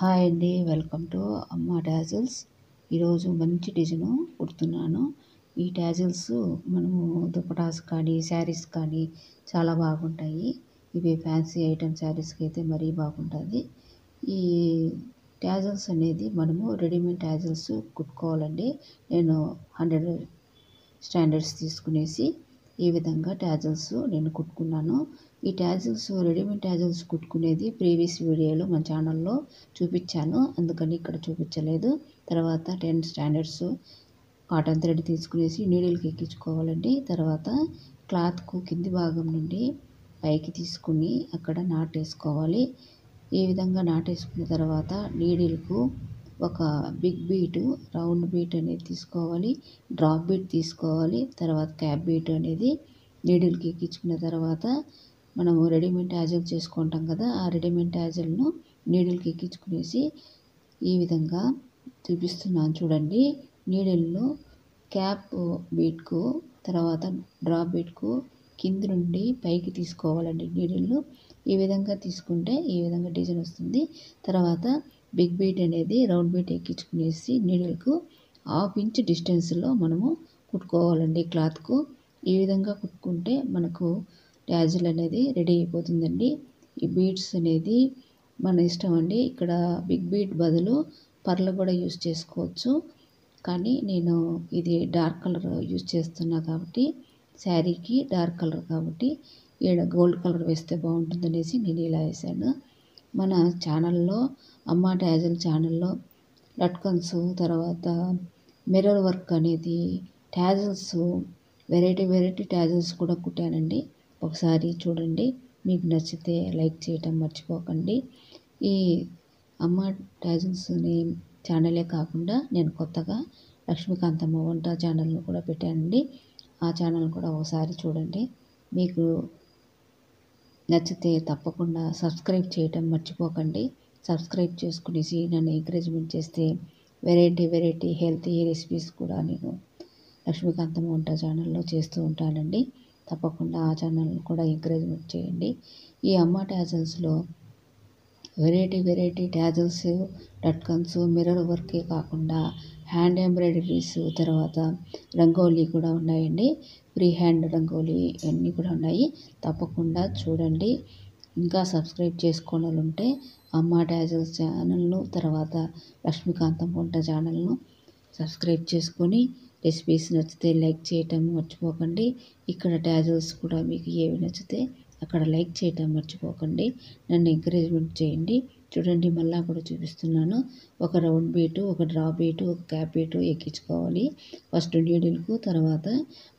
Hi అండి welcome to అమ్మ tassels ఈరోజు మంచి డిజైన్ కుడుతున్నాను. ఈ టాజిల్స్ మనము దుపటాస్ కానీ శారీస్ కానీ చాలా బాగుంటాయి. ఇవి ఫ్యాన్సీ ఐటమ్ శారీస్కి అయితే మరీ బాగుంటుంది ఈ ట్యాజిల్స్ అనేది మనము రెడీమేడ్ ట్యాజిల్స్ కుట్టుకోవాలండి. నేను హండ్రెడ్ స్టాండర్డ్స్ తీసుకునేసి ఈ విధంగా ట్యాజల్స్ నేను కుట్టుకున్నాను. ఈ టాజిల్స్ రెడీమేడ్ ట్యాజల్స్ కుట్టుకునేది ప్రీవియస్ వీడియోలో మన ఛానల్లో చూపించాను. అందుకని ఇక్కడ చూపించలేదు. తర్వాత టెన్ స్టాండర్డ్స్ కాటన్ థ్రెడ్ తీసుకునేసి నీడిల్కి ఎక్కించుకోవాలండి. తర్వాత క్లాత్కు కింది భాగం నుండి పైకి తీసుకుని అక్కడ నాటేసుకోవాలి. ఈ విధంగా నాటేసుకున్న తర్వాత నీడిల్కు ఒక బిగ్ బీటు రౌండ్ బీట్ అనేది తీసుకోవాలి డ్రాప్ బీట్ తీసుకోవాలి తర్వాత క్యాప్ బీట్ అనేది నీడిల్కి ఎక్కించుకున్న తర్వాత మనము రెడీమేడ్ ట్యాజల్ చేసుకుంటాం కదా ఆ రెడీమేడ్ ట్యాజల్ను నీడిల్కి ఎక్కించుకునేసి ఈ విధంగా చూపిస్తున్నాను చూడండి. నీడిల్ను క్యాప్ బీట్కు తర్వాత డ్రాప్ బీట్కు కింది నుండి పైకి తీసుకోవాలండి నీడిల్ను ఈ విధంగా తీసుకుంటే ఈ విధంగా డిజైన్ వస్తుంది. తర్వాత బిగ్ బీట్ అనేది రౌండ్ బీట్ ఎక్కించుకునేసి నీడిల్కు హాఫ్ ఇంచ్ డిస్టెన్స్లో మనము కుట్టుకోవాలండి క్లాత్కు ఈ విధంగా కుట్టుకుంటే మనకు ట్యాజిల్ అనేది రెడీ అయిపోతుందండి. ఈ బీడ్స్ అనేది మన ఇష్టం అండి. ఇక్కడ బిగ్ బీట్ బదులు పర్లు కూడా యూస్ చేసుకోవచ్చు. కానీ నేను ఇది డార్క్ కలర్ యూస్ చేస్తున్నా కాబట్టి శారీకి డార్క్ కలర్ కాబట్టి ఈడ గోల్డ్ కలర్ వేస్తే బాగుంటుందనేసి నేను ఇలా వేసాను మన ఛానల్లో అమ్మ ట్యాజల్ ఛానల్లో లట్కన్స్ తర్వాత మిర్రర్ వర్క్ అనేది ట్యాజల్స్ వెరైటీ వెరైటీ ట్యాజల్స్ కూడా కుట్టానండి. ఒకసారి చూడండి. మీకు నచ్చితే లైక్ చేయటం మర్చిపోకండి. ఈ అమ్మ ట్యాజల్స్ని నేమ్ ఛానలే కాకుండా నేను కొత్తగా లక్ష్మీకాంతమ్మ వంట ఛానల్ను కూడా పెట్టానండి. ఆ ఛానల్ కూడా ఒకసారి చూడండి. మీకు నచ్చితే తప్పకుండా సబ్స్క్రైబ్ చేయటం మర్చిపోకండి. సబ్స్క్రైబ్ చేసుకునేసి నన్ను ఎంకరేజ్మెంట్ చేస్తే వెరైటీ వెరైటీ హెల్తీ రెసిపీస్ కూడా నేను లక్ష్మీకాంతమ్మ వంట ఛానల్లో చేస్తూ ఉంటానండి. తప్పకుండా ఆ ఛానల్ కూడా ఎంకరేజ్మెంట్ చేయండి. ఈ అమ్మ ట్యాజల్స్లో వెరైటీ వెరైటీ ట్యాజల్స్ లట్కన్స్ మిర్రర్ వర్కే కాకుండా హ్యాండ్ ఎంబ్రాయిడరీస్ తర్వాత రంగోలీ కూడా ఉన్నాయండి. ఫ్రీ హ్యాండ్ రంగోలీ అన్నీ కూడా ఉన్నాయి. తప్పకుండా చూడండి. ఇంకా సబ్స్క్రైబ్ చేసుకోని ఉంటే అమ్మ ట్యాజల్స్ ఛానల్ను తర్వాత లక్ష్మీకాంతం వంట ఛానల్ను సబ్స్క్రైబ్ చేసుకొని రెసిపీస్ నచ్చితే లైక్ చేయటం మర్చిపోకండి. ఇక్కడ ట్యాజల్స్ కూడా మీకు ఏవి నచ్చితే అక్కడ లైక్ చేయటం మర్చిపోకండి. నన్ను ఎంకరేజ్మెంట్ చేయండి. చూడండి మళ్ళా కూడా చూపిస్తున్నాను. ఒక రౌండ్ బీటు ఒక డ్రా బీటు ఒక క్యాప్ బీటు ఎక్కించుకోవాలి. ఫస్ట్ నీడిల్కు తర్వాత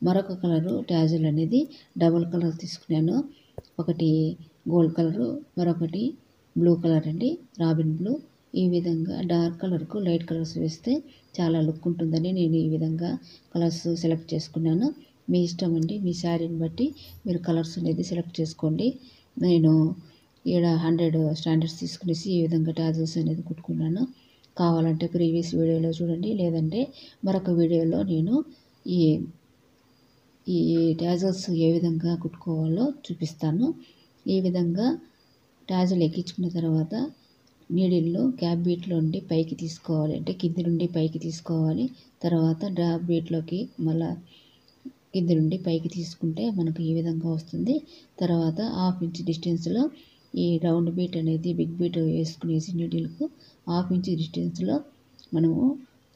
మరొక కలరు ట్యాజల్ అనేది డబుల్ కలర్ తీసుకున్నాను. ఒకటి గోల్డ్ కలరు మరొకటి బ్లూ కలర్ అండి. Robin blue. ఈ విధంగా డార్క్ కలర్కు లైట్ కలర్స్ వేస్తే చాలా లుక్ ఉంటుందని నేను ఈ విధంగా కలర్స్ సెలెక్ట్ చేసుకున్నాను. మీ ఇష్టం అండి మీ శారీని బట్టి మీరు కలర్స్ అనేది సెలెక్ట్ చేసుకోండి. నేను ఈడ హండ్రెడ్ స్టాండర్డ్స్ తీసుకునేసి ఈ విధంగా టాజల్స్ అనేది కుట్టుకున్నాను. కావాలంటే ప్రీవియస్ వీడియోలో చూడండి లేదంటే మరొక వీడియోలో నేను ఈ ఈ టాజల్స్ ఏ విధంగా కుట్టుకోవాలో చూపిస్తాను. ఈ విధంగా టాజల్ ఎక్కించుకున్న తర్వాత నీడిల్లో గ్యాప్ బీట్లో నుండి పైకి తీసుకోవాలి. అంటే కింది నుండి పైకి తీసుకోవాలి. తర్వాత డ్రాప్ బీట్లోకి మళ్ళా కింది నుండి పైకి తీసుకుంటే మనకు ఈ విధంగా వస్తుంది. తర్వాత హాఫ్ ఇంచ్ డిస్టెన్స్లో ఈ రౌండ్ బీట్ అనేది బిగ్ బీట్ వేసుకునేసి నీడిల్కు హాఫ్ ఇంచ్ డిస్టెన్స్లో మనము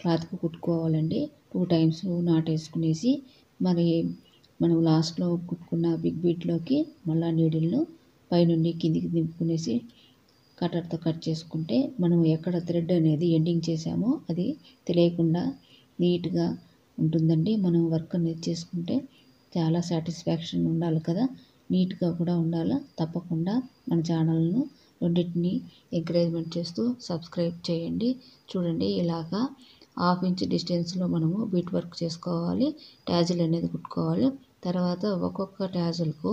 క్లాత్కు కుట్టుకోవాలండి. టూ టైమ్స్ నాట్ వేసుకునేసి మరి మనం లాస్ట్లో కుట్టుకున్న బిగ్ బీట్లోకి మళ్ళా నీడిల్ను పైనుండి కిందికి దింపుకునేసి కటర్తో కట్ చేసుకుంటే మనం ఎక్కడ థ్రెడ్ అనేది ఎండింగ్ చేసామో అది తెలియకుండా నీట్గా ఉంటుందండి. మనం వర్క్ అనేది చేసుకుంటే చాలా సాటిస్ఫాక్షన్ ఉండాలి కదా. నీట్గా కూడా ఉండాలి? తప్పకుండా మన ఛానల్ను రెండింటిని ఎంకరేజ్మెంట్ చేస్తూ సబ్స్క్రైబ్ చేయండి. చూడండి ఇలాగా హాఫ్ ఇంచ్ డిస్టెన్స్లో మనము బీట్ వర్క్ చేసుకోవాలి. ట్యాజిల్ అనేది కుట్టుకోవాలి. తర్వాత ఒక్కొక్క ట్యాజిల్కు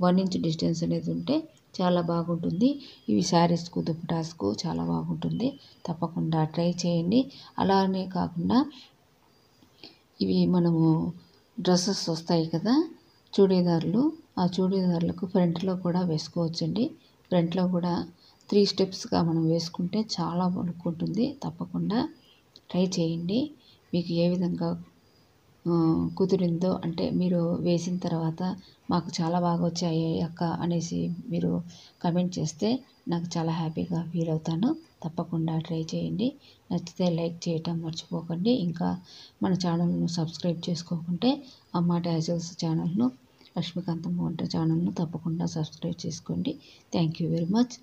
వన్ ఇంచ్ డిస్టెన్స్ అనేది ఉంటే చాలా బాగుంటుంది. ఇవి శారీస్కు దుప్పటాస్కు చాలా బాగుంటుంది. తప్పకుండా ట్రై చేయండి. అలానే కాకుండా ఇవి మనము డ్రెస్సెస్ వస్తాయి కదా చూడీదార్లు ఆ చూడీదార్లకు ఫ్రంట్లో కూడా వేసుకోవచ్చండి. ఫ్రంట్లో కూడా త్రీ స్టెప్స్గా మనం వేసుకుంటే చాలా బాగుంటుంది తప్పకుండా ట్రై చేయండి. మీకు ఏ విధంగా కుదిరిందో అంటే మీరు వేసిన తర్వాత మాకు చాలా బాగా వచ్చాయి అక్క అనేసి మీరు కమెంట్ చేస్తే నాకు చాలా హ్యాపీగా ఫీల్ అవుతాను. తప్పకుండా ట్రై చేయండి. నచ్చితే లైక్ చేయటం మర్చిపోకండి. ఇంకా మన ఛానల్ను సబ్స్క్రైబ్ చేసుకోకుంటే అమ్మ డాజల్స్ ఛానల్ను లక్ష్మీకాంతం వంట ఛానల్ను తప్పకుండా సబ్స్క్రైబ్ చేసుకోండి. Thank you very much